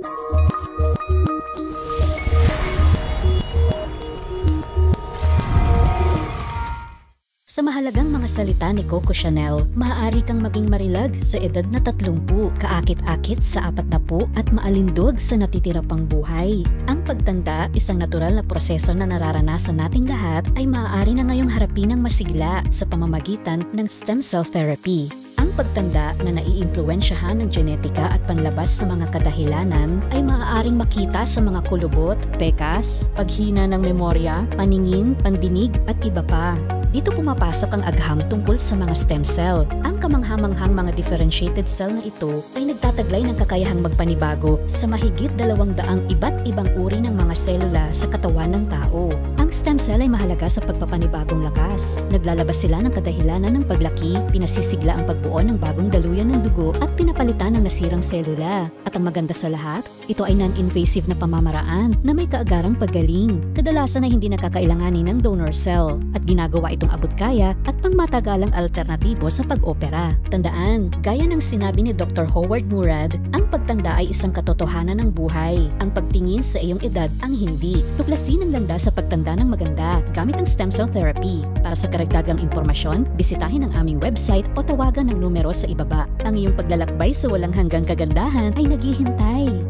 Sa mahalagang mga salita ni Coco Chanel, maaari kang maging marilag sa edad na 30, kaakit-akit sa 40 at maalindog sa natitira pang buhay. Ang pagtanda, isang natural na proseso na nararanasan nating lahat, ay maaari na ngayong harapin ng masigla sa pamamagitan ng stem cell therapy. Pagtanda na naiimpluwensyahan ng genetika at panlabas sa mga kadahilanan ay maaaring makita sa mga kulubot, pekas, paghina ng memorya, paningin, pandinig at iba pa. Dito pumapasok ang agham tungkol sa mga stem cell. Ang kamanghamanghang mga differentiated cell na ito ay nagtataglay ng kakayahang magpanibago sa mahigit dalawang daang iba't ibang uri ng mga selula sa katawan ng tao. Ang stem cell ay mahalaga sa pagpapanibagong lakas. Naglalabas sila ng kadahilanan ng paglaki, pinasisigla ang pagbuo ng bagong daluyan ng dugo at pinapalitan ng nasirang selula. At ang maganda sa lahat, ito ay non-invasive na pamamaraan na may kaagarang paggaling. Kadalasan ay hindi nakakailanganin ng donor cell at ginagawa itong abot kaya at pangmatagalang alternatibo sa pag-opera. Tandaan, gaya ng sinabi ni Dr. Howard Murad, ang pagtanda ay isang katotohanan ng buhay. Ang pagtingin sa iyong edad ang hindi. Tuklasin ang landa sa pagtanda ng maganda gamit ang stem cell therapy. Para sa karagdagang impormasyon, bisitahin ang aming website o tawagan ng numero sa ibaba. Ang iyong paglalakbay sa walang hanggang kagandahan ay naghihintay.